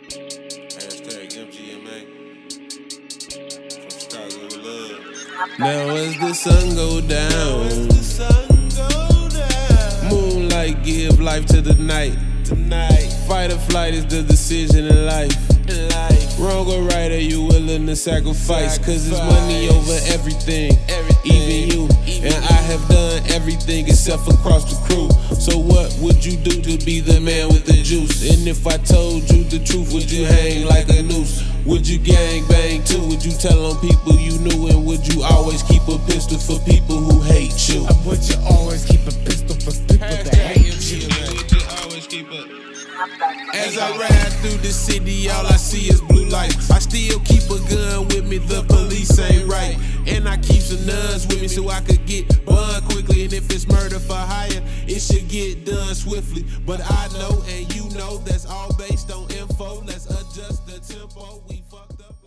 Hashtag MGMA. From Chicago love. Now as the sun go down, The sun go down moonlight give life to the night. tonight. Fight or flight is the decision in life. Life. Wrong or right, are you willing to sacrifice? Cause it's money over everything, Everything. even you. And I have done everything except for cross the crew. So what would you do to be the man with the juice? And if I told you the truth, would you hang like a noose? Would you gang bang too? Would you tell on people you knew? And would you always keep a pistol for people who hate you? I would you always keep a pistol for people that hate you? Would you always keep up? As I ride through the city, all I see is blue lights. I still keep a gun with me, the police ain't right. And I keep some nuns with me so I could get bun quickly. And if it's murder for hire, it should get done swiftly. But I know and you know that's all based on info. Let's adjust the tempo. We fucked up.